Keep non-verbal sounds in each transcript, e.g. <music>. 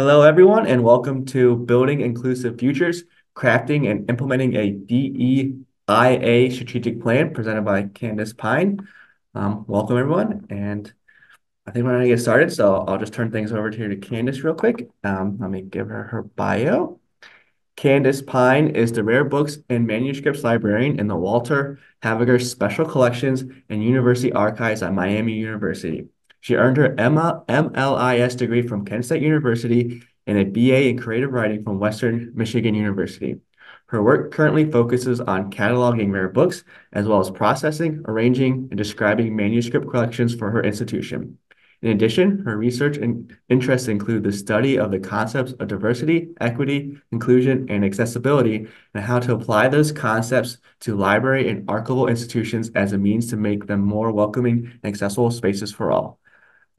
Hello, everyone, and welcome to Building Inclusive Futures, Crafting and Implementing a DEIA Strategic Plan presented by Candace Pine. Um, welcome, everyone, and I think we're going to get started, so I'll just turn things over to, to Candace real quick. Um, let me give her her bio. Candace Pine is the Rare Books and Manuscripts Librarian in the Walter Havighurst Special Collections and University Archives at Miami University. She earned her MLIS degree from Kent State University and a BA in creative writing from Western Michigan University. Her work currently focuses on cataloging rare books, as well as processing, arranging, and describing manuscript collections for her institution. In addition, her research and interests include the study of the concepts of diversity, equity, inclusion, and accessibility, and how to apply those concepts to library and archival institutions as a means to make them more welcoming and accessible spaces for all.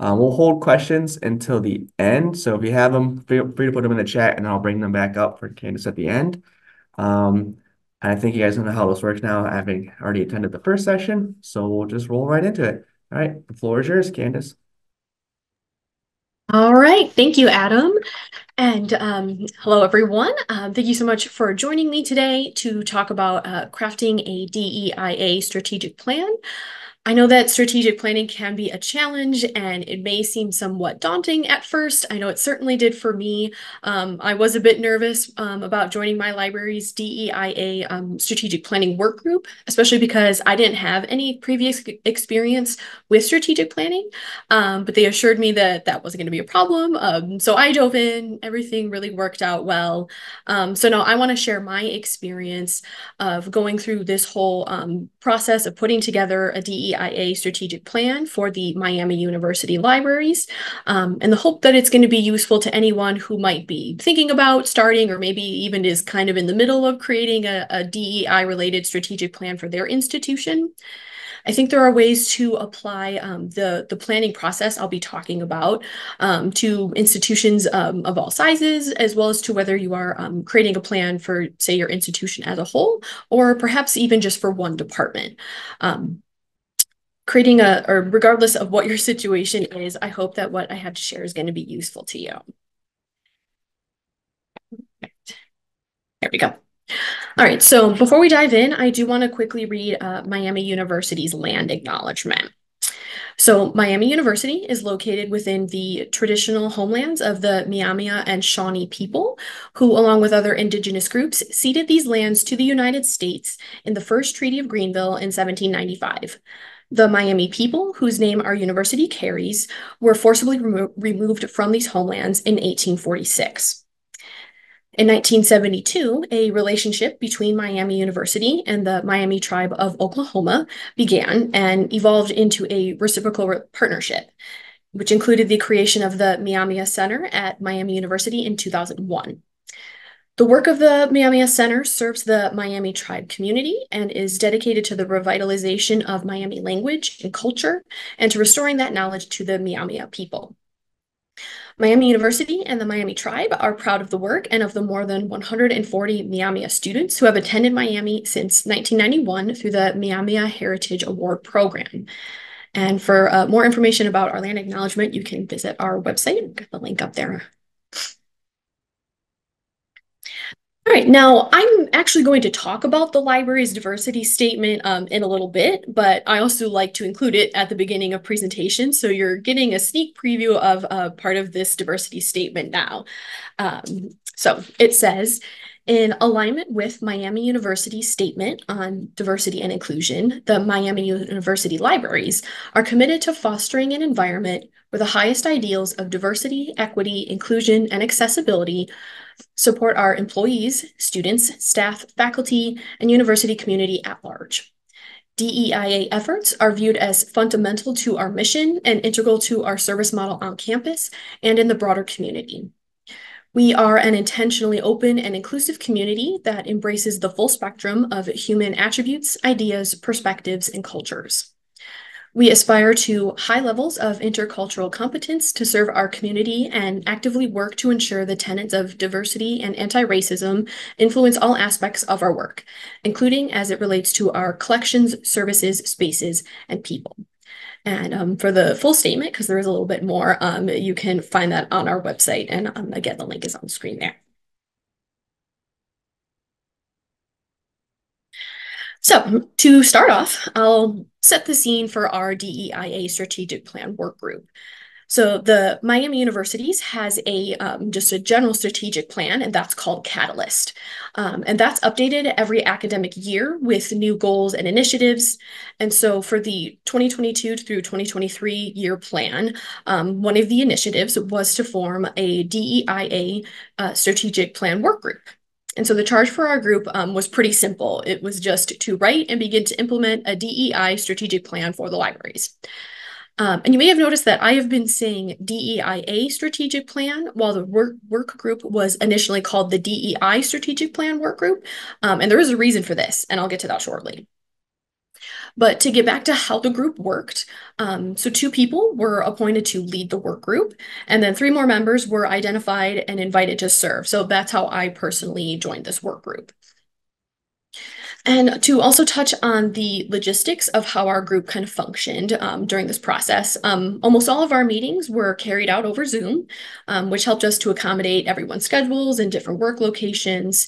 Um, we'll hold questions until the end. So if you have them, feel free to put them in the chat and I'll bring them back up for Candace at the end. Um, I think you guys know how this works now, having already attended the first session. So we'll just roll right into it. All right, the floor is yours, Candace. All right, thank you, Adam. And um, hello, everyone. Uh, thank you so much for joining me today to talk about uh, crafting a DEIA strategic plan. I know that strategic planning can be a challenge and it may seem somewhat daunting at first. I know it certainly did for me. Um, I was a bit nervous um, about joining my library's DEIA um, strategic planning work group, especially because I didn't have any previous experience with strategic planning. Um, but they assured me that that wasn't going to be a problem. Um, so I dove in, everything really worked out well. Um, so now I want to share my experience of going through this whole process of putting together a DEIA DEIA strategic plan for the Miami University libraries, um, and the hope that it's going to be useful to anyone who might be thinking about starting or maybe even is kind of in the middle of creating a, a DEI related strategic plan for their institution. I think there are ways to apply um, the, the planning process I'll be talking about um, to institutions um, of all sizes, as well as to whether you are um, creating a plan for, say, your institution as a whole, or perhaps even just for one department. Creating a, or regardless of what your situation is, I hope that what I have to share is going to be useful to you. There we go. All right, so before we dive in, I do want to quickly read uh, Miami University's land acknowledgement. So Miami University is located within the traditional homelands of the Myaami and Shawnee people, who, along with other indigenous groups, ceded these lands to the United States in the first Treaty of Greenville in 1795. The Miami people, whose name our university carries, were forcibly remo removed from these homelands in 1846. In 1972, a relationship between Miami University and the Miami tribe of Oklahoma began and evolved into a reciprocal partnership, which included the creation of the Myaami Center at Miami University in 2001. The work of the Myaami Center serves the Miami tribe community and is dedicated to the revitalization of Miami language and culture and to restoring that knowledge to the Myaami people. Miami University and the Miami Tribe are proud of the work and of the more than 140 Myaami students who have attended Miami since 1991 through the Myaami Heritage Award Program. And for uh, more information about our land acknowledgement, you can visit our website. Got the link up there. All right, now I'm actually going to talk about the library's diversity statement um, in a little bit, but I also like to include it at the beginning of presentation. So you're getting a sneak preview of uh, part of this diversity statement now. Um, so it says, in alignment with Miami University's statement on diversity and inclusion, the Miami University libraries are committed to fostering an environment where the highest ideals of diversity, equity, inclusion, and accessibility support our employees, students, staff, faculty, and university community at large. DEIA efforts are viewed as fundamental to our mission and integral to our service model on campus and in the broader community. We are an intentionally open and inclusive community that embraces the full spectrum of human attributes, ideas, perspectives, and cultures. We aspire to high levels of intercultural competence to serve our community and actively work to ensure the tenets of diversity and anti-racism influence all aspects of our work, including as it relates to our collections, services, spaces, and people. And um, for the full statement, because there is a little bit more, um, you can find that on our website. And um, again, the link is on the screen there. So to start off, I'll set the scene for our DEIA strategic plan work group. So the Miami Universities has a um, just a general strategic plan, and that's called Catalyst. Um, and that's updated every academic year with new goals and initiatives. And so for the 2022 through 2023 year plan, um, one of the initiatives was to form a DEIA uh, strategic plan work group. And so the charge for our group um, was pretty simple. It was just to write and begin to implement a DEI strategic plan for the libraries. Um, and you may have noticed that I have been saying DEIA strategic plan while the work, work group was initially called the DEI strategic plan work group. Um, and there is a reason for this, and I'll get to that shortly. But to get back to how the group worked, um, so two people were appointed to lead the work group, and then three more members were identified and invited to serve. So that's how I personally joined this work group. And to also touch on the logistics of how our group kind of functioned um, during this process, um, almost all of our meetings were carried out over Zoom, um, which helped us to accommodate everyone's schedules and different work locations.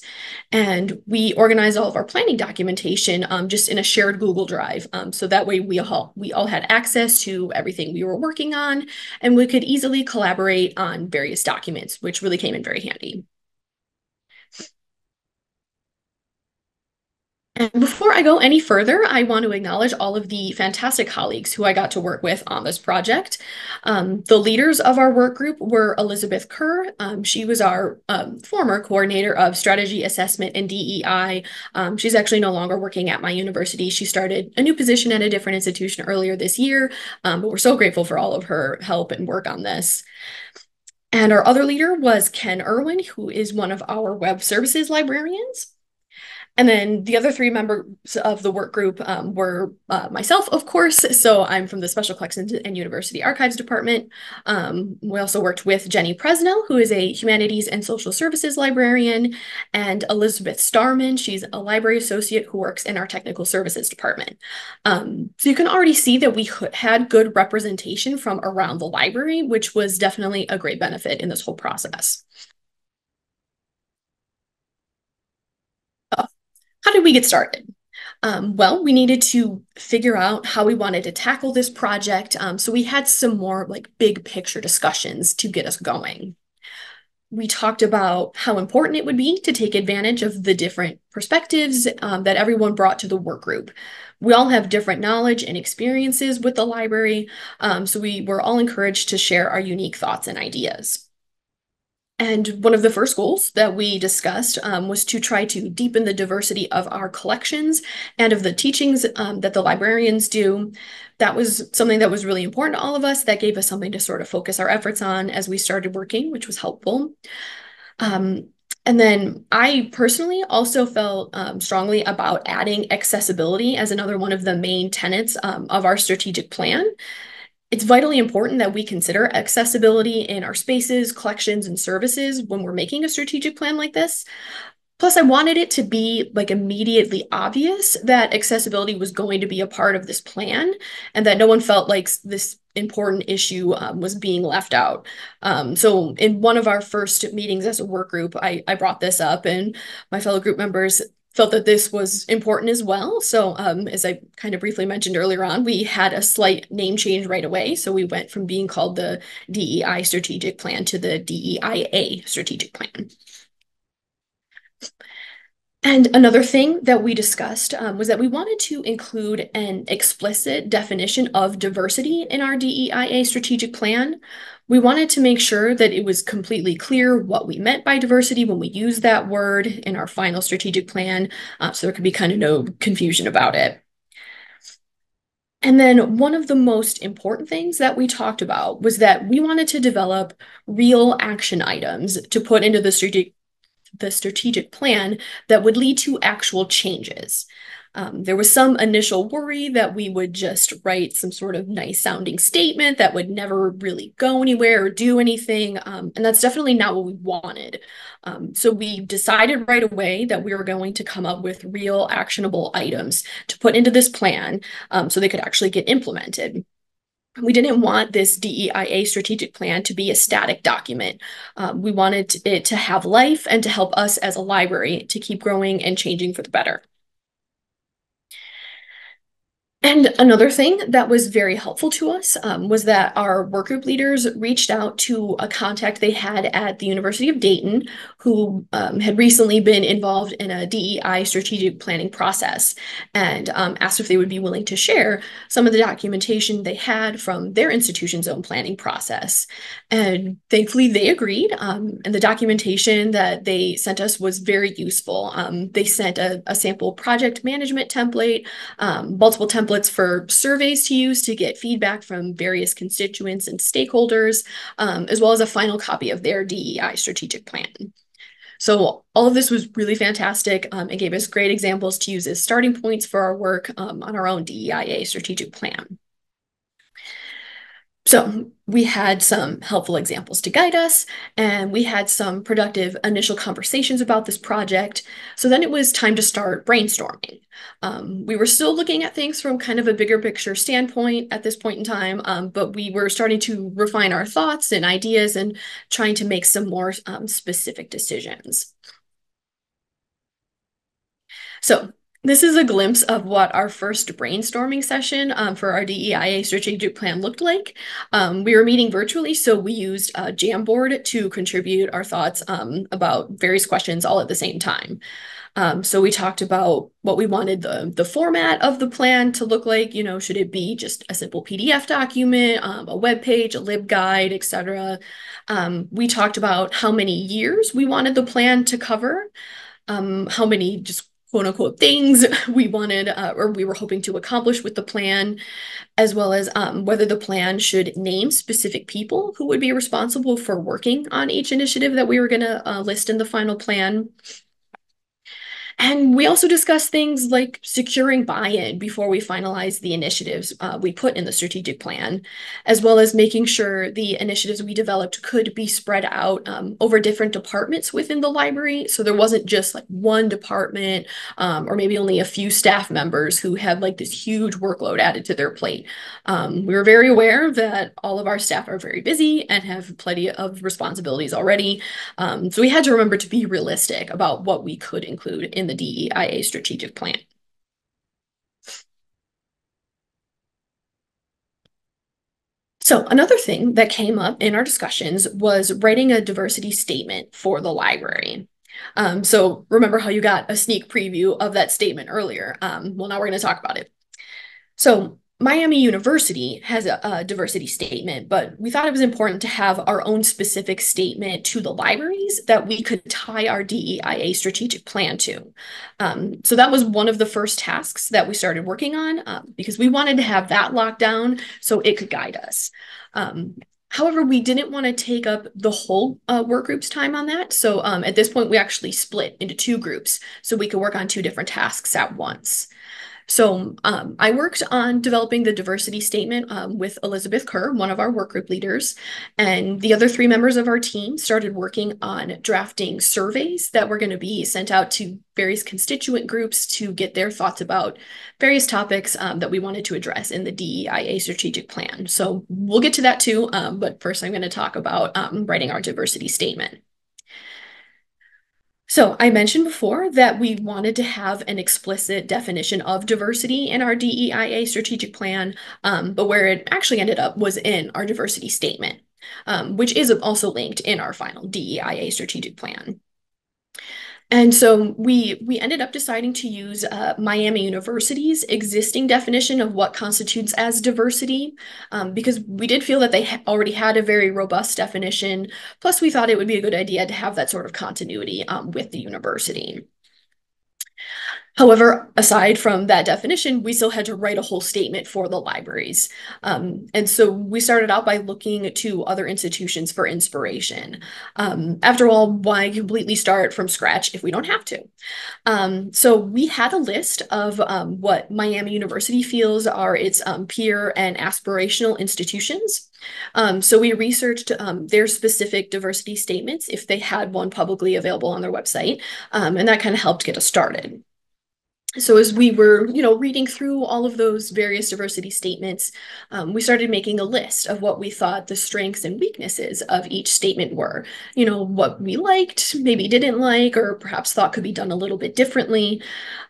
And we organized all of our planning documentation um, just in a shared Google Drive. Um, so that way we all, we all had access to everything we were working on, and we could easily collaborate on various documents, which really came in very handy. And before I go any further, I want to acknowledge all of the fantastic colleagues who I got to work with on this project. Um, the leaders of our work group were Elizabeth Kerr. Um, she was our um, former coordinator of strategy assessment and DEI. Um, she's actually no longer working at my university. She started a new position at a different institution earlier this year, um, but we're so grateful for all of her help and work on this. And our other leader was Ken Irwin, who is one of our web services librarians. And then the other three members of the work group um, were uh, myself, of course. So I'm from the Special Collections and University Archives Department. Um, we also worked with Jenny Presnell, who is a Humanities and Social Services librarian, and Elizabeth Starman. She's a library associate who works in our Technical Services Department. Um, so you can already see that we had good representation from around the library, which was definitely a great benefit in this whole process. Did we get started? Um, well, we needed to figure out how we wanted to tackle this project. Um, so we had some more like big picture discussions to get us going. We talked about how important it would be to take advantage of the different perspectives um, that everyone brought to the work group. We all have different knowledge and experiences with the library, um, so we were all encouraged to share our unique thoughts and ideas. And one of the first goals that we discussed um, was to try to deepen the diversity of our collections and of the teachings um, that the librarians do. That was something that was really important to all of us. That gave us something to sort of focus our efforts on as we started working, which was helpful. Um, and then I personally also felt um, strongly about adding accessibility as another one of the main tenets um, of our strategic plan. It's vitally important that we consider accessibility in our spaces, collections, and services when we're making a strategic plan like this. Plus, I wanted it to be like immediately obvious that accessibility was going to be a part of this plan and that no one felt like this important issue um, was being left out. Um, so in one of our first meetings as a work group, I, I brought this up and my fellow group members felt that this was important as well. So um, as I kind of briefly mentioned earlier on, we had a slight name change right away. So we went from being called the DEI strategic plan to the DEIA strategic plan. And another thing that we discussed um, was that we wanted to include an explicit definition of diversity in our DEIA strategic plan. We wanted to make sure that it was completely clear what we meant by diversity when we use that word in our final strategic plan, uh, so there could be kind of no confusion about it. And then one of the most important things that we talked about was that we wanted to develop real action items to put into the strategic the strategic plan that would lead to actual changes. Um, there was some initial worry that we would just write some sort of nice sounding statement that would never really go anywhere or do anything. Um, and that's definitely not what we wanted. Um, so we decided right away that we were going to come up with real actionable items to put into this plan um, so they could actually get implemented. we didn't want this DEIA strategic plan to be a static document. Um, we wanted it to have life and to help us as a library to keep growing and changing for the better. And another thing that was very helpful to us um, was that our work group leaders reached out to a contact they had at the University of Dayton who um, had recently been involved in a DEI strategic planning process and um, asked if they would be willing to share some of the documentation they had from their institution's own planning process. And thankfully, they agreed. Um, and the documentation that they sent us was very useful. Um, they sent a, a, sample project management template, um, multiple templates templates for surveys to use to get feedback from various constituents and stakeholders, um, as well as a final copy of their DEI strategic plan. So all of this was really fantastic um, and gave us great examples to use as starting points for our work um, on our own DEIA strategic plan. So we had some helpful examples to guide us, and we had some productive initial conversations about this project. So then it was time to start brainstorming. Um, we were still looking at things from kind of a bigger picture standpoint at this point in time, um, but we were starting to refine our thoughts and ideas and trying to make some more um, specific decisions. So this is a glimpse of what our first brainstorming session um, for our DEIA strategic plan looked like. Um, we were meeting virtually, so we used a Jamboard to contribute our thoughts um, about various questions all at the same time. Um, so we talked about what we wanted the, the format of the plan to look like. You know, should it be just a simple PDF document, um, a web page, a LibGuide, etc. Um, we talked about how many years we wanted the plan to cover, how many just quote unquote things <laughs> we wanted uh, or we were hoping to accomplish with the plan, as well as um, whether the plan should name specific people who would be responsible for working on each initiative that we were going to uh, list in the final plan. And we also discussed things like securing buy-in before we finalize the initiatives uh, we put in the strategic plan, as well as making sure the initiatives we developed could be spread out um, over different departments within the library. So there wasn't just like one department um, or maybe only a few staff members who had like this huge workload added to their plate. Um, we were very aware that all of our staff are very busy and have plenty of responsibilities already. Um, so we had to remember to be realistic about what we could include in in the DEIA strategic plan. So another thing that came up in our discussions was writing a diversity statement for the library. Um, so remember how you got a sneak preview of that statement earlier? Um, well, now we're going to talk about it. So Miami University has a, a, diversity statement, but we thought it was important to have our own specific statement to the libraries that we could tie our DEIA strategic plan to. Um, so that was one of the first tasks that we started working on um, because we wanted to have that locked down so it could guide us. Um, However, we didn't want to take up the whole uh, work group's time on that. So um, at this point, we actually split into two groups so we could work on two different tasks at once. So um, I worked on developing the diversity statement um, with Elizabeth Kerr, one of our work group leaders, and the other three members of our team started working on drafting surveys that were going to be sent out to various constituent groups to get their thoughts about various topics um, that we wanted to address in the DEIA strategic plan. So we'll get to that too, um, but first I'm going to talk about um, writing our diversity statement. So I mentioned before that we wanted to have an explicit definition of diversity in our DEIA strategic plan, um, but where it actually ended up was in our diversity statement, um, which is also linked in our final DEIA strategic plan. And so we we ended up deciding to use uh, Miami University's existing definition of what constitutes as diversity, um, because we did feel that they ha already had a very robust definition. Plus, we thought it would be a good idea to have that sort of continuity um, with the university. However, aside from that definition, we still had to write a whole statement for the libraries. Um, and so we started out by looking to other institutions for inspiration. Um, after all, why completely start from scratch if we don't have to? Um, so we had a list of um, what Miami University feels are its um, peer and aspirational institutions. Um, so we researched their specific diversity statements if they had one publicly available on their website, and that kind of helped get us started. So as we were, you know, reading through all of those various diversity statements, um, we started making a list of what we thought the strengths and weaknesses of each statement were. You know, what we liked, maybe didn't like, or perhaps thought could be done a little bit differently.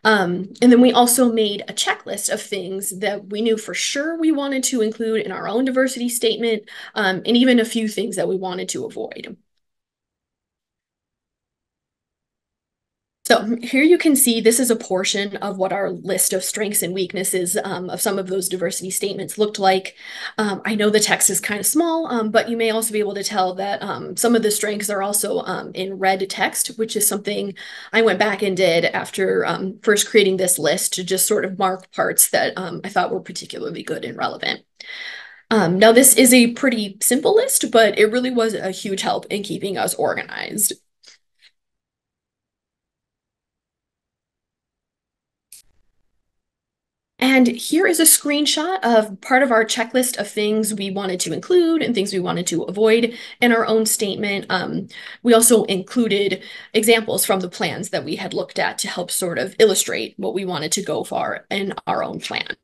Um, and then we also made a checklist of things that we knew for sure we wanted to include in our own diversity statement, um, and even a few things that we wanted to avoid. So here you can see this is a portion of what our list of strengths and weaknesses um, of some of those diversity statements looked like. Um, I know the text is kind of small, um, but you may also be able to tell that um, some of the strengths are also um, in red text, which is something I went back and did after um, first creating this list to just sort of mark parts that I thought were particularly good and relevant. now, this is a pretty simple list, but it really was a huge help in keeping us organized. And here is a screenshot of part of our checklist of things we wanted to include and things we wanted to avoid in our own statement. Um, we also included examples from the plans that we had looked at to help sort of illustrate what we wanted to go for in our own plan.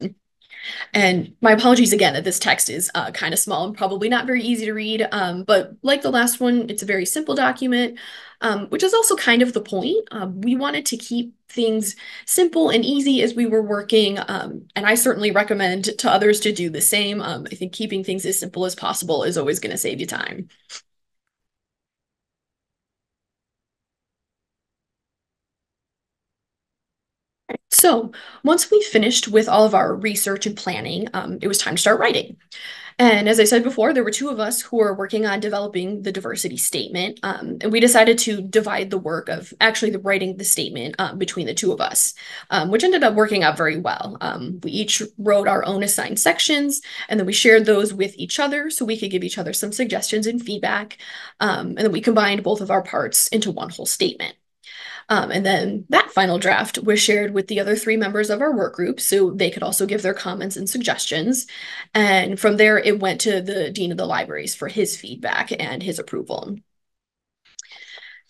And my apologies again that this text is uh, kind of small and probably not very easy to read, um, but like the last one, it's a very simple document um, which is also kind of the point. Um, we wanted to keep things simple and easy as we were working, um, and I certainly recommend to others to do the same. Um, I think keeping things as simple as possible is always going to save you time. So once we finished with all of our research and planning, um, it was time to start writing. And as I said before, there were two of us who were working on developing the diversity statement. Um, and we decided to divide the work of actually the writing the statement um, between the two of us, um, which ended up working out very well. Um, we each wrote our own assigned sections, and then we shared those with each other so we could give each other some suggestions and feedback. Um, and then we combined both of our parts into one whole statement. Um, and then that final draft was shared with the other three members of our work group so they could also give their comments and suggestions. And from there, it went to the Dean of the Libraries for his feedback and his approval.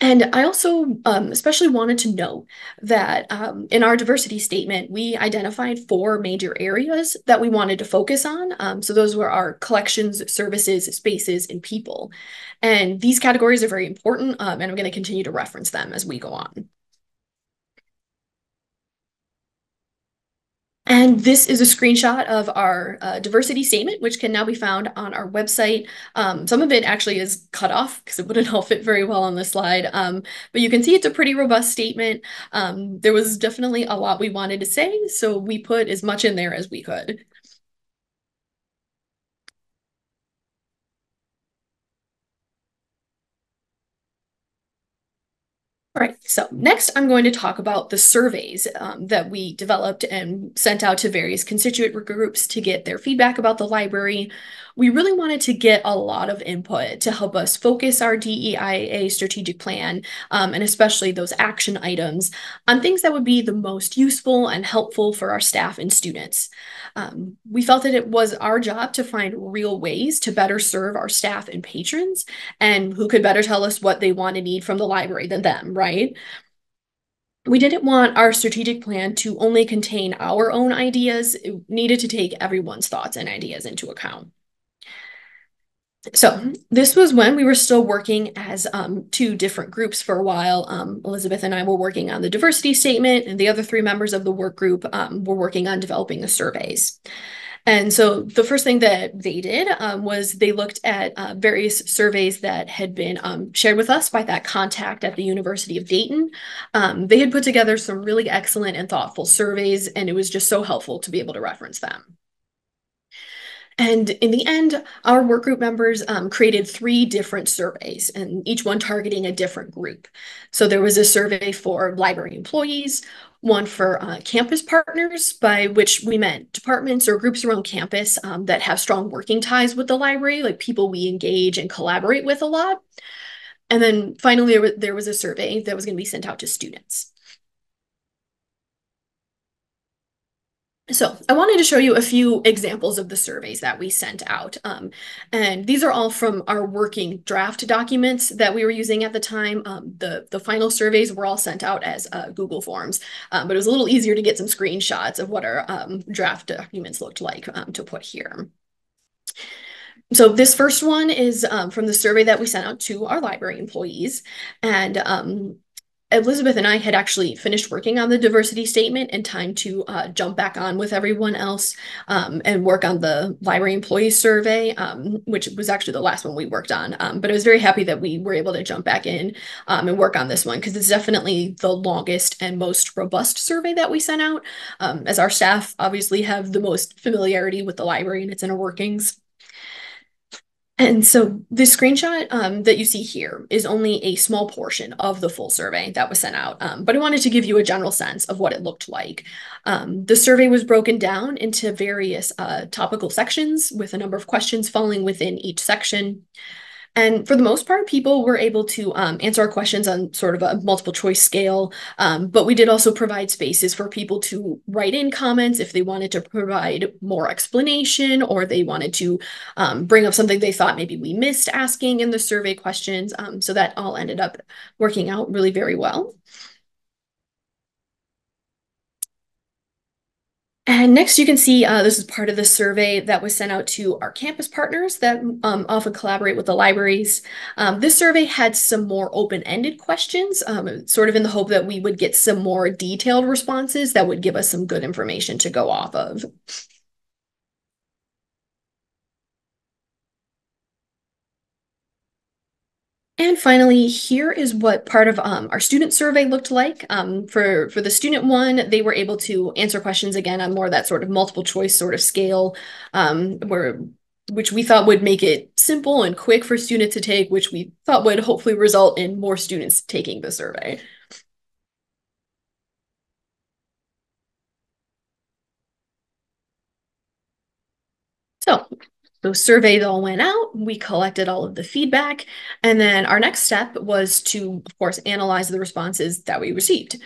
And I also um, especially wanted to note that um, in our diversity statement, we identified four major areas that we wanted to focus on. Um, so those were our collections, services, spaces, and people. And these categories are very important, um, and I'm going to continue to reference them as we go on. And this is a screenshot of our uh, diversity statement, which can now be found on our website. Um, some of it actually is cut off because it wouldn't <laughs> all fit very well on this slide. Um, but you can see it's a pretty robust statement. Um, there was definitely a lot we wanted to say, so we put as much in there as we could. All right, so next I'm going to talk about the surveys um, that we developed and sent out to various constituent groups to get their feedback about the library. We really wanted to get a lot of input to help us focus our DEIA strategic plan, um, and especially those action items, on things that would be the most useful and helpful for our staff and students. Um, we felt that it was our job to find real ways to better serve our staff and patrons, and who could better tell us what they want and need from the library than them, right? We didn't want our strategic plan to only contain our own ideas. It needed to take everyone's thoughts and ideas into account. So this was when we were still working as um, two different groups for a while. Um, Elizabeth and I were working on the diversity statement, and the other three members of the work group um, were working on developing the surveys. And so the first thing that they did um, was they looked at uh, various surveys that had been um, shared with us by that contact at the University of Dayton. Um, they had put together some really excellent and thoughtful surveys, and it was just so helpful to be able to reference them. And in the end, our work group members um, created three different surveys, and each one targeting a different group. So there was a survey for library employees, one for uh, campus partners, by which we meant departments or groups around campus um, that have strong working ties with the library, like people we engage and collaborate with a lot. And then finally, there was a survey that was going to be sent out to students. So I wanted to show you a few examples of the surveys that we sent out. Um, and these are all from our working draft documents that we were using at the time. Um, the, the final surveys were all sent out as uh, Google Forms, um, but it was a little easier to get some screenshots of what our um, draft documents looked like um, to put here. So this first one is um, from the survey that we sent out to our library employees. And Elizabeth and I had actually finished working on the diversity statement in time to uh, jump back on with everyone else um, and work on the library employee survey, um, which was actually the last one we worked on. Um, but I was very happy that we were able to jump back in um, and work on this one because it's definitely the longest and most robust survey that we sent out, um, as our staff obviously have the most familiarity with the library and its inner workings. And so the screenshot um, that you see here is only a small portion of the full survey that was sent out, um, but I wanted to give you a general sense of what it looked like. Um, the survey was broken down into various uh, topical sections with a number of questions falling within each section. And for the most part, people were able to um, answer our questions on sort of a multiple choice scale. Um, but we did also provide spaces for people to write in comments if they wanted to provide more explanation or they wanted to um, bring up something they thought maybe we missed asking in the survey questions. Um, so that all ended up working out really very well. And next you can see uh, this is part of the survey that was sent out to our campus partners that um, often collaborate with the libraries. Um, this survey had some more open-ended questions, um, sort of in the hope that we would get some more detailed responses that would give us some good information to go off of. And finally, here is what part of um, our student survey looked like. Um, for, for the student one, they were able to answer questions again on more of that sort of multiple choice sort of scale, um, where which we thought would make it simple and quick for students to take, which we thought would hopefully result in more students taking the survey. So those surveys all went out. We collected all of the feedback. And then our next step was to, of course, analyze the responses that we received.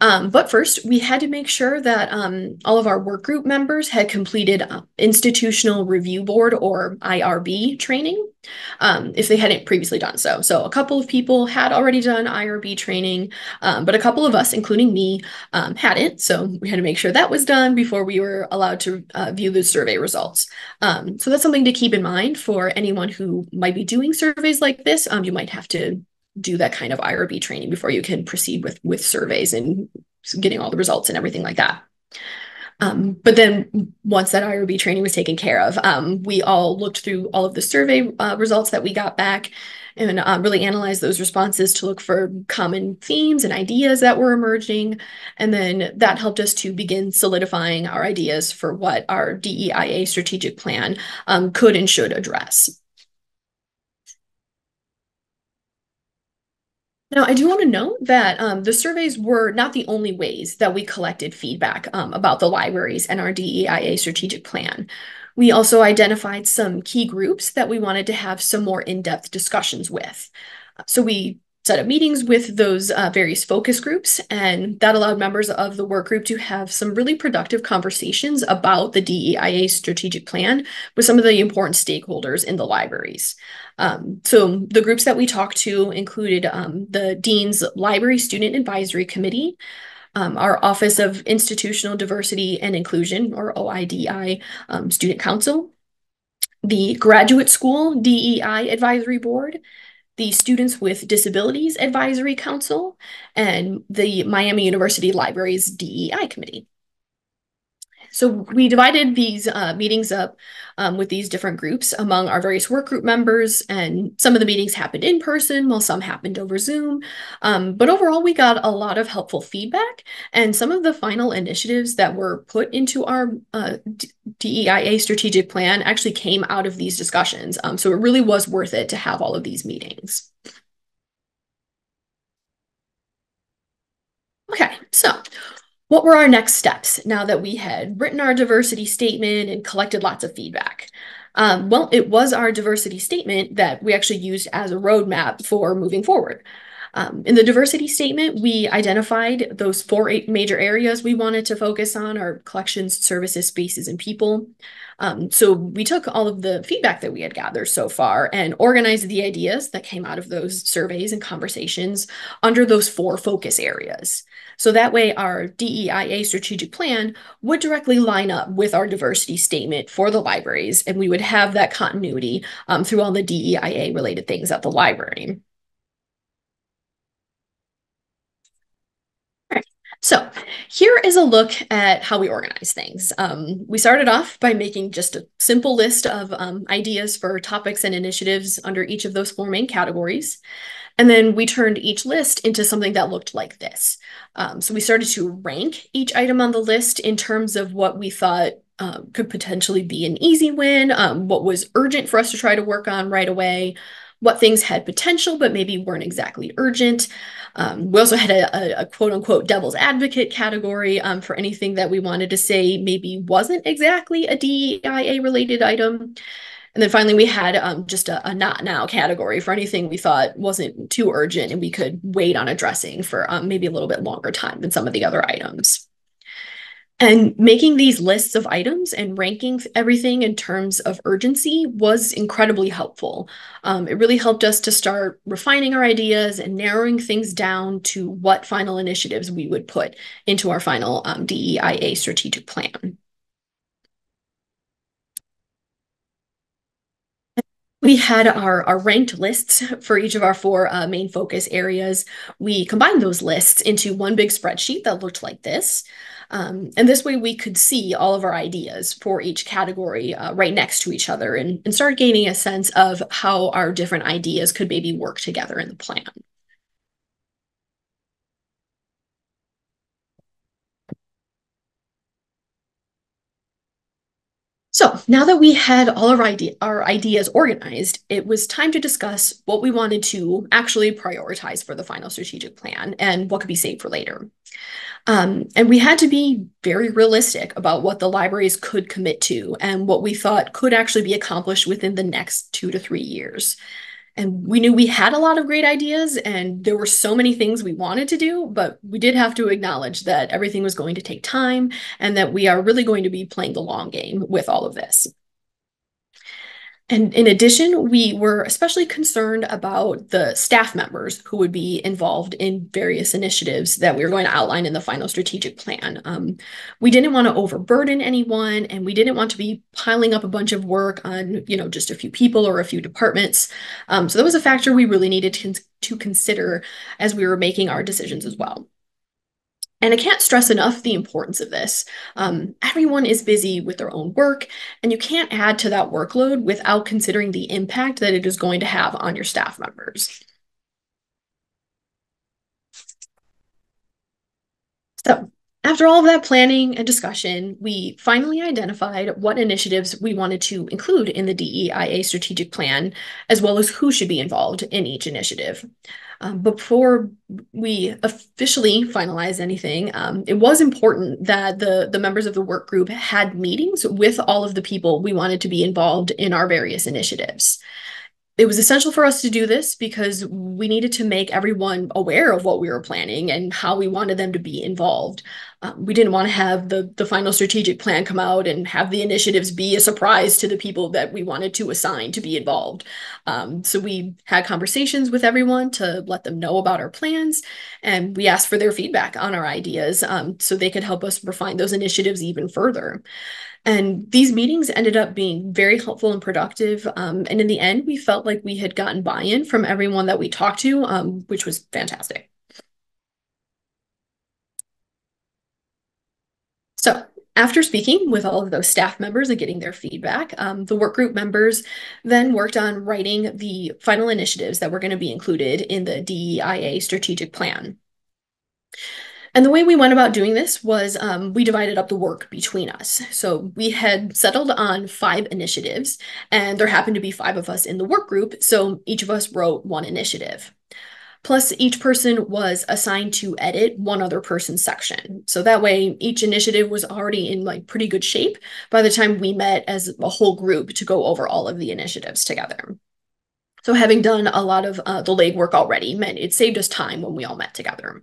Um, but first, we had to make sure that um, all of our work group members had completed uh, Institutional Review Board or IRB training um, if they hadn't previously done so. So a couple of people had already done IRB training, um, but a couple of us, including me, um, hadn't. So we had to make sure that was done before we were allowed to uh, view the survey results. Um, so that's something to keep in mind for anyone who might be doing surveys like this. Um, you might have to do that kind of IRB training before you can proceed with with surveys and getting all the results and everything like that. Um, but then once that IRB training was taken care of, um, we all looked through all of the survey uh, results that we got back and uh, really analyzed those responses to look for common themes and ideas that were emerging. And then that helped us to begin solidifying our ideas for what our DEIA strategic plan um, could and should address. Now, I do want to note that um, the surveys were not the only ways that we collected feedback um, about the libraries and our DEIA strategic plan. We also identified some key groups that we wanted to have some more in-depth discussions with. So we set up meetings with those uh, various focus groups, and that allowed members of the work group to have some really productive conversations about the DEIA strategic plan with some of the important stakeholders in the libraries. Um, so the groups that we talked to included um, the Dean's Library Student Advisory Committee, um, our Office of Institutional Diversity and Inclusion, or OIDI, um, Student Council, the Graduate School DEI Advisory Board, the Students with Disabilities Advisory Council, and the Miami University Libraries DEI Committee. So we divided these uh, meetings up um, with these different groups among our various work group members, and some of the meetings happened in person, while some happened over Zoom. Um, but overall, we got a lot of helpful feedback, and some of the final initiatives that were put into our uh, DEIA strategic plan actually came out of these discussions. Um, so it really was worth it to have all of these meetings. Okay, so what were our next steps now that we had written our diversity statement and collected lots of feedback? Um, well, it was our diversity statement that we actually used as a roadmap for moving forward. Um, in the diversity statement, we identified those four major areas we wanted to focus on our collections, services, spaces, and people. Um, so we took all of the feedback that we had gathered so far and organized the ideas that came out of those surveys and conversations under those four focus areas. So that way our DEIA strategic plan would directly line up with our diversity statement for the libraries, and we would have that continuity um, through all the DEIA related things at the library. So here is a look at how we organize things. Um, we started off by making just a simple list of um, ideas for topics and initiatives under each of those four main categories. And then we turned each list into something that looked like this. Um, so we started to rank each item on the list in terms of what we thought uh, could potentially be an easy win, um, what was urgent for us to try to work on right away, what things had potential but maybe weren't exactly urgent. Um, we also had a, a, a, quote unquote devil's advocate category um, for anything that we wanted to say maybe wasn't exactly a DEIA related item. And then finally, we had um, just a, a, not now category for anything we thought wasn't too urgent and we could wait on addressing for um, maybe a little bit longer time than some of the other items. And making these lists of items and ranking everything in terms of urgency was incredibly helpful. Um, it really helped us to start refining our ideas and narrowing things down to what final initiatives we would put into our final um, DEIA strategic plan. We had our, our ranked lists for each of our four uh, main focus areas. We combined those lists into one big spreadsheet that looked like this. Um, and this way we could see all of our ideas for each category uh, right next to each other and, and start gaining a sense of how our different ideas could maybe work together in the plan. So now that we had all our, our ideas organized, it was time to discuss what we wanted to actually prioritize for the final strategic plan and what could be saved for later. Um, and we had to be very realistic about what the libraries could commit to and what we thought could actually be accomplished within the next two to three years. And we knew we had a lot of great ideas and there were so many things we wanted to do, but we did have to acknowledge that everything was going to take time and that we are really going to be playing the long game with all of this. And in addition, we were especially concerned about the staff members who would be involved in various initiatives that we were going to outline in the final strategic plan. Um, we didn't want to overburden anyone, and we didn't want to be piling up a bunch of work on, you know, just a few people or a few departments. Um, so that was a factor we really needed to, to consider as we were making our decisions as well. And I can't stress enough the importance of this. Um, everyone is busy with their own work, and you can't add to that workload without considering the impact that it is going to have on your staff members. So, after all of that planning and discussion, we finally identified what initiatives we wanted to include in the DEIA strategic plan, as well as who should be involved in each initiative. Um, before we officially finalize anything, um, it was important that the, the members of the work group had meetings with all of the people we wanted to be involved in our various initiatives it was essential for us to do this because we needed to make everyone aware of what we were planning and how we wanted them to be involved. Um, we didn't want to have the, the final strategic plan come out and have the initiatives be a surprise to the people that we wanted to assign to be involved. Um, so we had conversations with everyone to let them know about our plans, and we asked for their feedback on our ideas um, so they could help us refine those initiatives even further. And these meetings ended up being very helpful and productive. Um, and in the end, we felt like we had gotten buy in from everyone that we talked to, um, which was fantastic. So after speaking with all of those staff members and getting their feedback, um, the work group members then worked on writing the final initiatives that were going to be included in the DEIA strategic plan. And the way we went about doing this was um, we divided up the work between us. So we had settled on five initiatives, and there happened to be five of us in the work group. So each of us wrote one initiative. Plus, each person was assigned to edit one other person's section. So that way, each initiative was already in like pretty good shape by the time we met as a whole group to go over all of the initiatives together. So having done a lot of uh, the legwork already meant it saved us time when we all met together.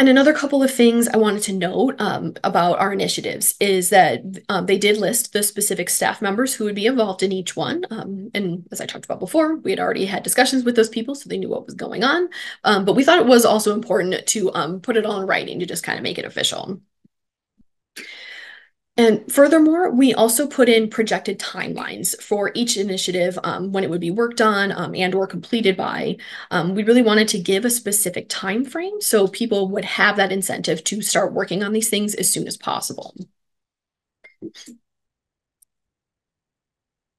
And another couple of things I wanted to note um, about our initiatives is that um, they did list the specific staff members who would be involved in each one. Um, and as I talked about before, we had already had discussions with those people, so they knew what was going on. Um, but we thought it was also important to um, put it all in writing to just kind of make it official. And furthermore, we also put in projected timelines for each initiative um, when it would be worked on um, and or completed by. Um, we really wanted to give a specific time frame so people would have that incentive to start working on these things as soon as possible.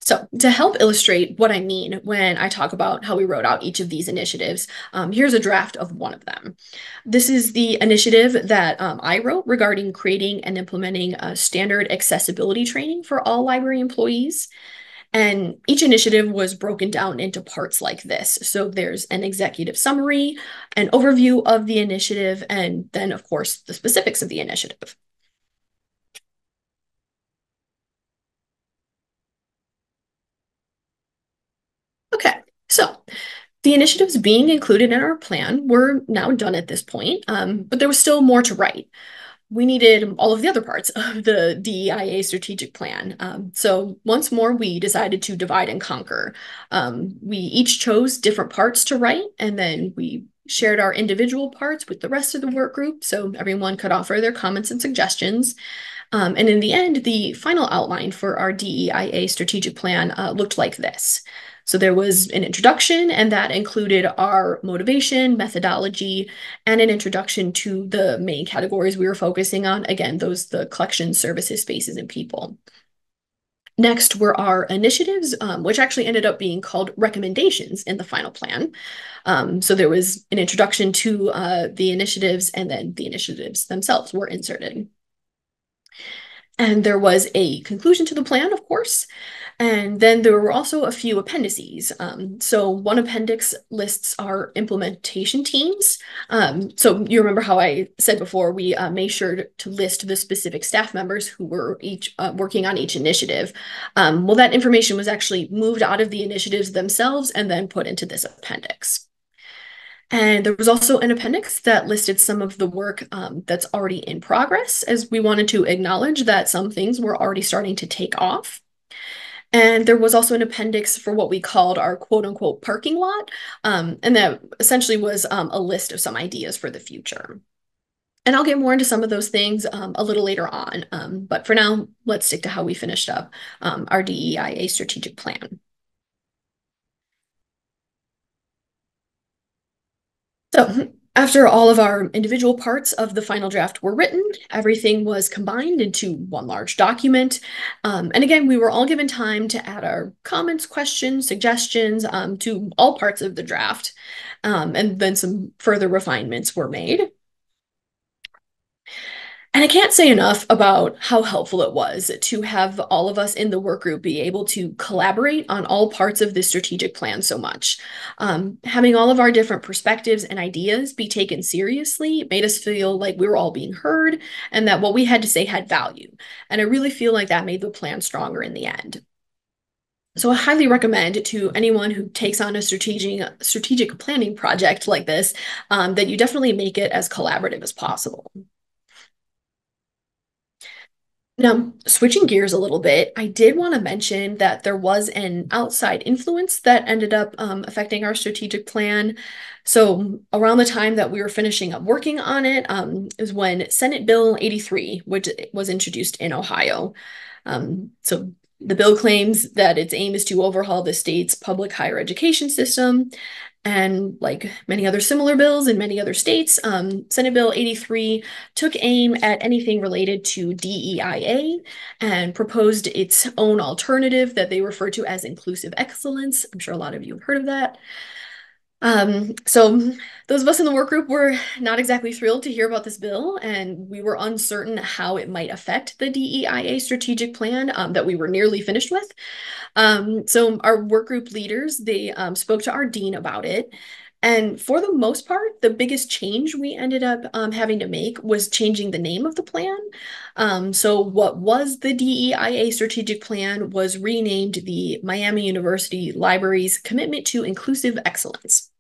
So to help illustrate what I mean when I talk about how we wrote out each of these initiatives, um, here's a draft of one of them. This is the initiative that um, I wrote regarding creating and implementing a standard accessibility training for all library employees. And each initiative was broken down into parts like this. So there's an executive summary, an overview of the initiative, and then, of course, the specifics of the initiative. Okay, so the initiatives being included in our plan were now done at this point, um, but there was still more to write. We needed all of the other parts <laughs> of the DEIA strategic plan. Um, so once more, we decided to divide and conquer. Um, we each chose different parts to write, and then we shared our individual parts with the rest of the work group so everyone could offer their comments and suggestions. Um, and in the end, the final outline for our DEIA strategic plan uh, looked like this. So there was an introduction, and that included our motivation, methodology, and an introduction to the main categories we were focusing on. Again, those the collection, services, spaces, and people. Next were our initiatives, um, which actually ended up being called recommendations in the final plan. Um, so there was an introduction to uh, the initiatives, and then the initiatives themselves were inserted. And there was a conclusion to the plan, of course. And then there were also a few appendices. Um, so one appendix lists our implementation teams. Um, so you remember how I said before, we uh, made sure to list the specific staff members who were each uh, working on each initiative. Um, well, that information was actually moved out of the initiatives themselves and then put into this appendix. And there was also an appendix that listed some of the work um, that's already in progress, as we wanted to acknowledge that some things were already starting to take off. And there was also an appendix for what we called our quote unquote parking lot. Um, and that essentially was um, a list of some ideas for the future. And I'll get more into some of those things um, a little later on. Um, but for now, let's stick to how we finished up um, our DEIA strategic plan. So after all of our individual parts of the final draft were written, everything was combined into one large document. Um, and again, we were all given time to add our comments, questions, suggestions um, to all parts of the draft. Um, and then some further refinements were made. And I can't say enough about how helpful it was to have all of us in the work group be able to collaborate on all parts of this strategic plan so much. Um, having all of our different perspectives and ideas be taken seriously made us feel like we were all being heard and that what we had to say had value. And I really feel like that made the plan stronger in the end. So I highly recommend to anyone who takes on a strategic strategic planning project like this um, that you definitely make it as collaborative as possible. Now, switching gears a little bit, I did want to mention that there was an outside influence that ended up um, affecting our strategic plan. So, around the time that we were finishing up working on it, um, is when Senate Bill 83, which was introduced in Ohio. Um, so, the bill claims that its aim is to overhaul the state's public higher education system and like many other similar bills in many other states, um, Senate Bill 83 took aim at anything related to DEIA and proposed its own alternative that they refer to as inclusive excellence. I'm sure a lot of you have heard of that. Um, so those of us in the work group were not exactly thrilled to hear about this bill, and we were uncertain how it might affect the DEIA strategic plan um, that we were nearly finished with. Um, so our work group leaders, they um, spoke to our dean about it, And for the most part, the biggest change we ended up um, having to make was changing the name of the plan. Um, so, what was the DEIA strategic plan was renamed the Miami University Library's Commitment to Inclusive Excellence.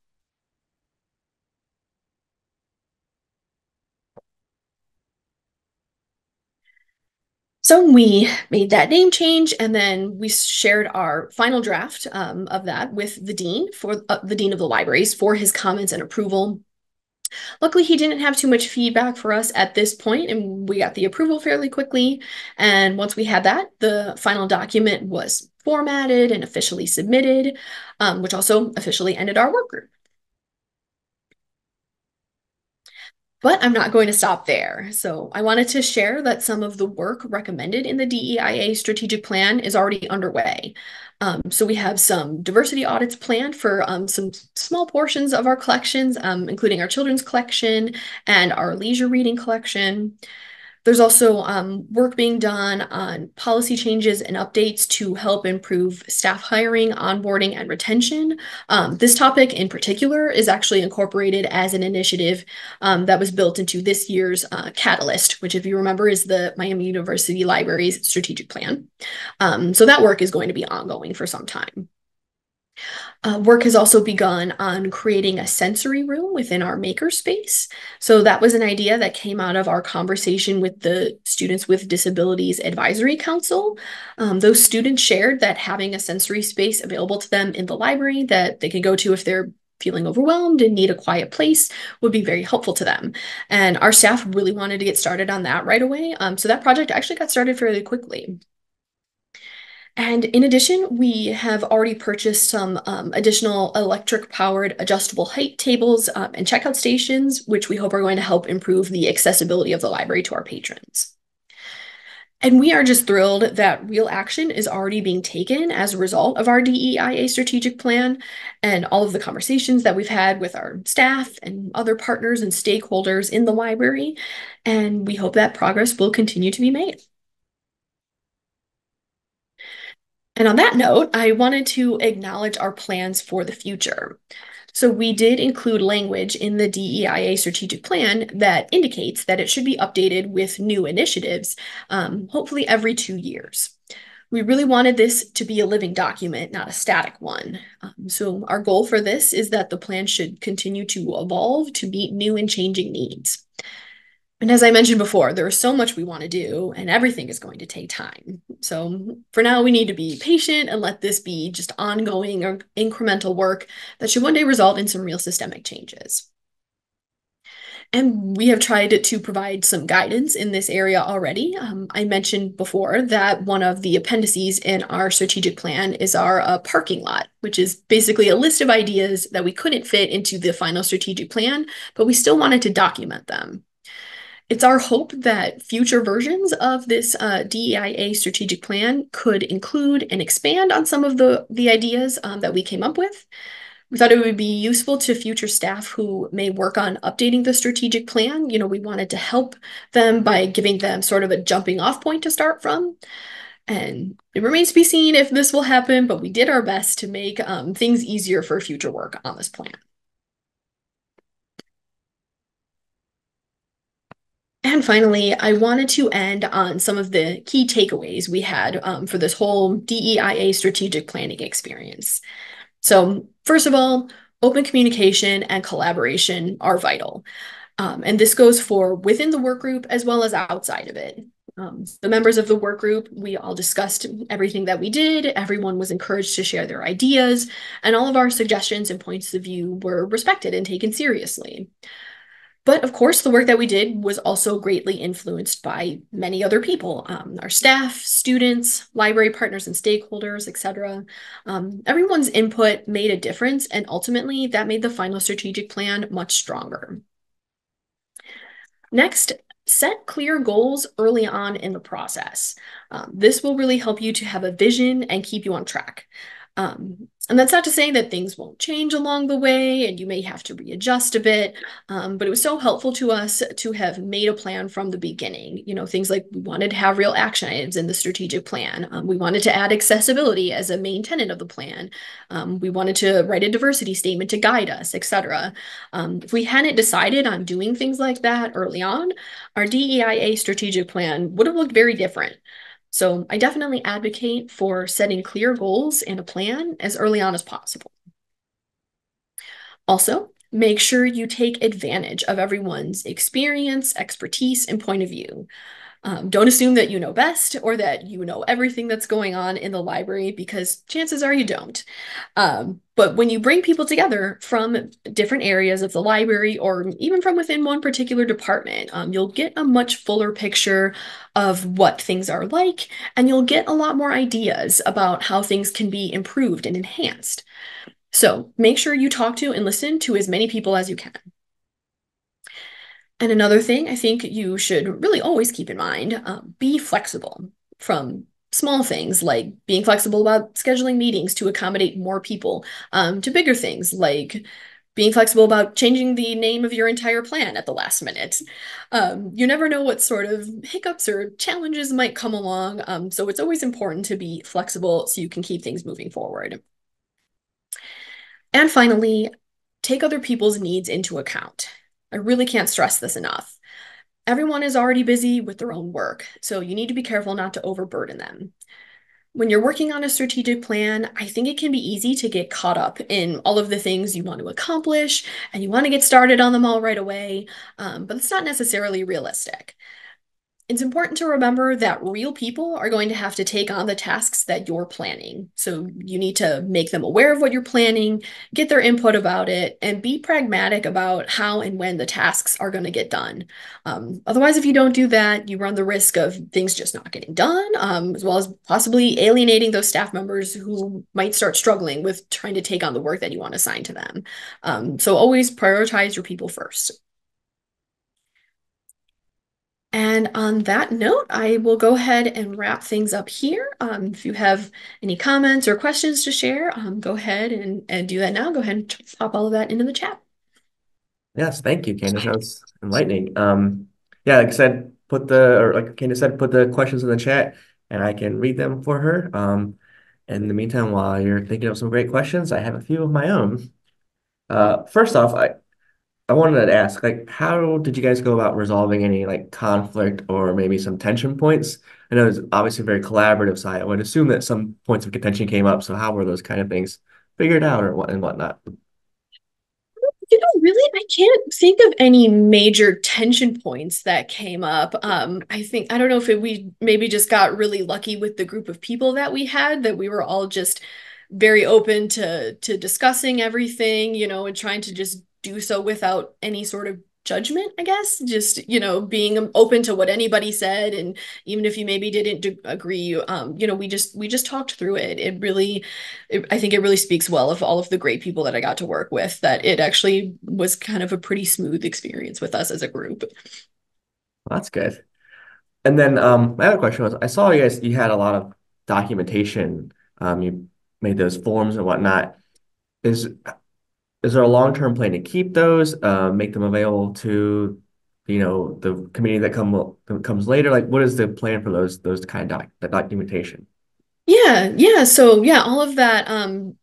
So we made that name change, and then we shared our final draft um, of that with the dean for uh, the dean of the libraries for his comments and approval. Luckily, he didn't have too much feedback for us at this point, and we got the approval fairly quickly. And once we had that, the final document was formatted and officially submitted, um, which also officially ended our work group. But I'm not going to stop there. So I wanted to share that some of the work recommended in the DEIA strategic plan is already underway. Um, so we have some diversity audits planned for um, some small portions of our collections, um, including our children's collection and our leisure reading collection. There's also um, work being done on policy changes and updates to help improve staff hiring, onboarding, and retention. Um, this topic in particular is actually incorporated as an initiative um, that was built into this year's uh, Catalyst, which, if you remember, is the Miami University Library's strategic plan. Um, so that work is going to be ongoing for some time. Uh, work has also begun on creating a sensory room within our makerspace. So that was an idea that came out of our conversation with the Students with Disabilities Advisory Council. Um, those students shared that having a sensory space available to them in the library that they can go to if they're feeling overwhelmed and need a quiet place would be very helpful to them. And our staff really wanted to get started on that right away. Um, so that project actually got started fairly quickly. And in addition, we have already purchased some um, additional electric powered adjustable height tables um, and checkout stations, which we hope are going to help improve the accessibility of the library to our patrons. And we are just thrilled that real action is already being taken as a result of our DEIA strategic plan and all of the conversations that we've had with our staff and other partners and stakeholders in the library. And we hope that progress will continue to be made. And on that note, I wanted to acknowledge our plans for the future. So we did include language in the DEIA strategic plan that indicates that it should be updated with new initiatives, um, hopefully every two years. We really wanted this to be a living document, not a static one. Um, so our goal for this is that the plan should continue to evolve to meet new and changing needs. And as I mentioned before, there is so much we want to do, and everything is going to take time. So for now, we need to be patient and let this be just ongoing or incremental work that should one day result in some real systemic changes. And we have tried to provide some guidance in this area already. Um, I mentioned before that one of the appendices in our strategic plan is our uh, parking lot, which is basically a list of ideas that we couldn't fit into the final strategic plan, but we still wanted to document them. It's our hope that future versions of this uh, DEIA strategic plan could include and expand on some of the, the ideas um, that we came up with. We thought it would be useful to future staff who may work on updating the strategic plan. You know, we wanted to help them by giving them sort of a jumping off point to start from. And it remains to be seen if this will happen, but we did our best to make um, things easier for future work on this plan. And finally, I wanted to end on some of the key takeaways we had um, for this whole DEIA strategic planning experience. So, first of all, open communication and collaboration are vital. Um, and this goes for within the work group as well as outside of it. Um, the members of the work group, we all discussed everything that we did. Everyone was encouraged to share their ideas, and all of our suggestions and points of view were respected and taken seriously. But of course, the work that we did was also greatly influenced by many other people, um, our staff, students, library partners and stakeholders, etc. Um, everyone's input made a difference, and ultimately that made the final strategic plan much stronger. Next, set clear goals early on in the process. Um, this will really help you to have a vision and keep you on track. Um, And that's not to say that things won't change along the way and you may have to readjust a bit, um, but it was so helpful to us to have made a plan from the beginning. You know, things like we wanted to have real action items in the strategic plan. Um, we wanted to add accessibility as a main tenet of the plan. Um, we wanted to write a diversity statement to guide us, etc. Um, if we hadn't decided on doing things like that early on, our DEIA strategic plan would have looked very different. So I definitely advocate for setting clear goals and a plan as early on as possible. Also, make sure you take advantage of everyone's experience, expertise, and point of view. Um, don't assume that you know best or that you know everything that's going on in the library because chances are you don't. Um, but when you bring people together from different areas of the library or even from within one particular department, um, you'll get a much fuller picture of what things are like, and you'll get a lot more ideas about how things can be improved and enhanced. So make sure you talk to and listen to as many people as you can. And another thing I think you should really always keep in mind um, be flexible from small things like being flexible about scheduling meetings to accommodate more people um, to bigger things like being flexible about changing the name of your entire plan at the last minute. Um, you never know what sort of hiccups or challenges might come along, um, so it's always important to be flexible so you can keep things moving forward. And finally, take other people's needs into account. I really can't stress this enough. Everyone is already busy with their own work, so you need to be careful not to overburden them. When you're working on a strategic plan, I think it can be easy to get caught up in all of the things you want to accomplish and you want to get started on them all right away, um, but it's not necessarily realistic it's important to remember that real people are going to have to take on the tasks that you're planning. So you need to make them aware of what you're planning, get their input about it, and be pragmatic about how and when the tasks are going to get done. Um, otherwise, if you don't do that, you run the risk of things just not getting done, um, as well as possibly alienating those staff members who might start struggling with trying to take on the work that you want to assign to them. Um, so always prioritize your people first. And on that note, I will go ahead and wrap things up here. Um, if you have any comments or questions to share, um, go ahead and, and do that now. Go ahead and pop all of that into the chat. Yes, thank you, Candace. That was enlightening. Um, yeah, like I said, put the, or like Candace said, put the questions in the chat and I can read them for her. Um, in the meantime, while you're thinking of some great questions, I have a few of my own. Uh, first off, I, I wanted to ask, like, how did you guys go about resolving any like conflict or maybe some tension points? I know it's obviously a very collaborative side. I would assume that some points of contention came up. So how were those kind of things figured out or what and whatnot? You know, really, I can't think of any major tension points that came up. Um, I think I don't know if it, we maybe just got really lucky with the group of people that we had, that we were all just very open to to discussing everything, you know, and trying to just do so without any sort of judgment i guess just you know being open to what anybody said. And even if you maybe didn't agree um you know we just we just talked through it. It really it, i think it really speaks well of all of the great people that i got to work with that it actually was kind of a pretty smooth experience with us as a group. That's good. And then um my other question was i saw you guys you had a lot of documentation um you made those forms and whatnot. Is is there a long-term plan to keep those, uh, make them available to, you know, the community that come that comes later? Like, what is the plan for those those kind of doc, that documentation? Yeah, yeah. So yeah, all of that um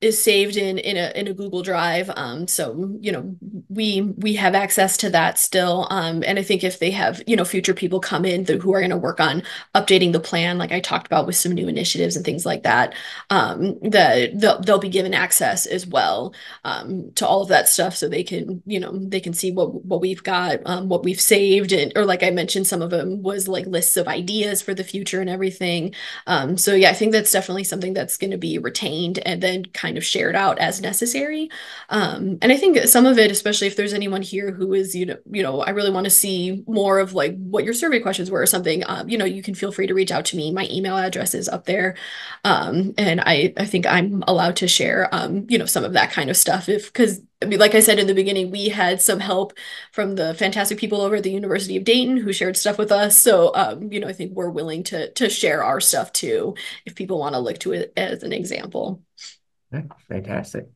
is saved in in a in a Google Drive. Um, so you know we we have access to that still. Um, and I think if they have you know future people come in who are going to work on updating the plan, like I talked about with some new initiatives and things like that, um, that they'll, they'll be given access as well um, to all of that stuff, so they can you know they can see what what we've got, um, what we've saved, and or like I mentioned, some of them was like lists of ideas for the future and everything. Um, so yeah, I think that's definitely something that's going to be retained and then kind kind of shared out as necessary. Um, and I think some of it, especially if there's anyone here who is, you know, you know, I really want to see more of like what your survey questions were or something, um, you know, you can feel free to reach out to me. My email address is up there. Um, and I, I think I'm allowed to share, um, you know, some of that kind of stuff if, cause I mean, like I said in the beginning, we had some help from the fantastic people over at the University of Dayton who shared stuff with us. So, um, you know, I think we're willing to to share our stuff too if people want to look to it as an example. Okay, fantastic.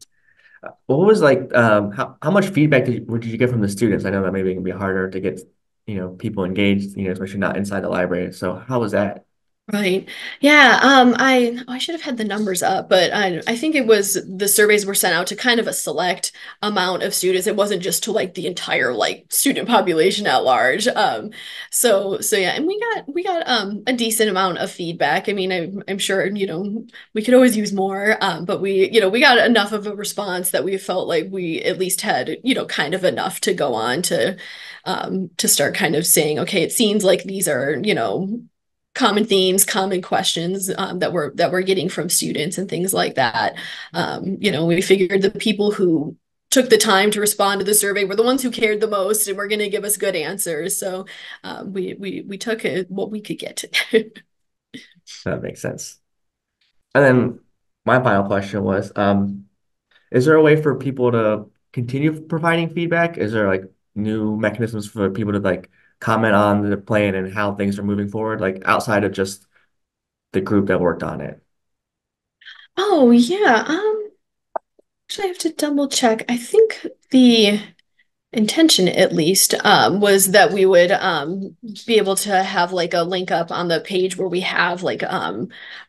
What was like, um, how, how much feedback did did you get from the students? I know that maybe it can be harder to get, you know, people engaged, you know, especially not inside the library. So how was that? Right. Yeah. Um, I oh, I should have had the numbers up, but I I think it was the surveys were sent out to kind of a select amount of students. It wasn't just to like the entire like student population at large. Um, so so yeah, and we got we got um a decent amount of feedback. I mean, I'm I'm sure, you know, we could always use more, um, but we, you know, we got enough of a response that we felt like we at least had, you know, kind of enough to go on to um to start kind of saying, okay, it seems like these are, you know, common themes, common questions um, that we're that we're getting from students and things like that. Um, you know, we figured the people who took the time to respond to the survey were the ones who cared the most and were going to give us good answers. So um, we we we took it, what we could get. <laughs> That makes sense. And then my final question was, um, is there a way for people to continue providing feedback? Is there like new mechanisms for people to like comment on the plan and how things are moving forward, like outside of just the group that worked on it? oh yeah. Um, actually, I have to double check. I think the intention at least um, was that we would um, be able to have like a link up on the page where we have like um,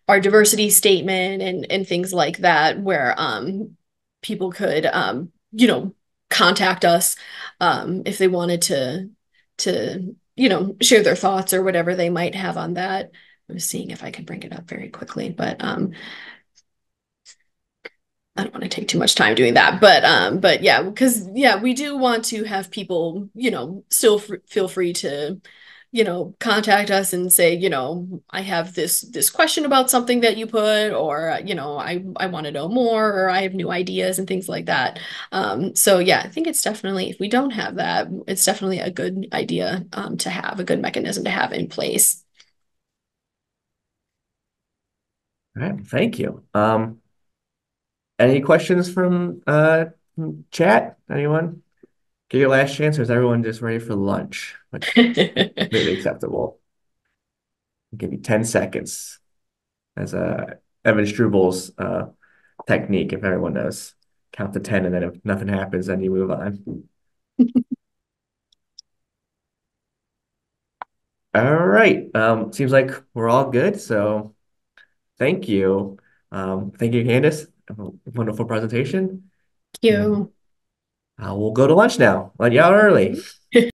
our diversity statement and and things like that where um, people could um, you know contact us um, if they wanted to to you know share their thoughts or whatever they might have on that. i'm seeing if I can bring it up very quickly, but um, I don't want to take too much time doing that, but um, but yeah, because yeah, we do want to have people, you know, still f feel free to, you know, contact us and say, you know, I have this this question about something that you put, or you know, I I want to know more, or I have new ideas and things like that. Um, so yeah, I think it's definitely if we don't have that, it's definitely a good idea um, to have a good mechanism to have in place. All right, thank you. Um, any questions from uh chat? Anyone? Get your last chance, or is everyone just ready for lunch? Which <laughs> completely acceptable. I'll give you 10 seconds as a Evan Strubal's uh technique, if everyone knows. Count to 10, and then if nothing happens, then you move on. <laughs> All right. Um, seems like we're all good. So thank you. Um, thank you, Candace. Wonderful presentation. Thank you. uh, we'll go to lunch now. Let you out early. <laughs>